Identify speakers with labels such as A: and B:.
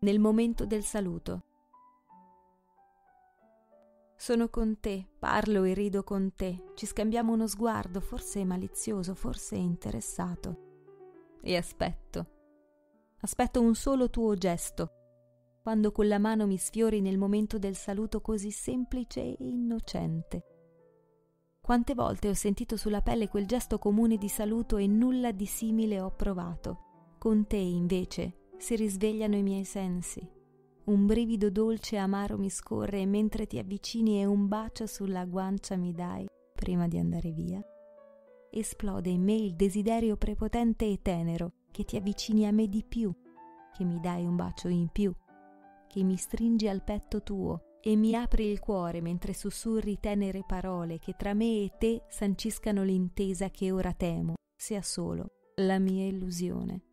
A: nel momento del saluto. Sono con te, parlo e rido con te, ci scambiamo uno sguardo, forse malizioso, forse interessato. E aspetto. Aspetto un solo tuo gesto, quando con la mano mi sfiori nel momento del saluto così semplice e innocente. Quante volte ho sentito sulla pelle quel gesto comune di saluto e nulla di simile ho provato. Con te, invece, si risvegliano i miei sensi un brivido dolce e amaro mi scorre mentre ti avvicini e un bacio sulla guancia mi dai prima di andare via. Esplode in me il desiderio prepotente e tenero che ti avvicini a me di più, che mi dai un bacio in più, che mi stringi al petto tuo e mi apri il cuore mentre sussurri tenere parole che tra me e te sanciscano l'intesa che ora temo sia solo la mia illusione.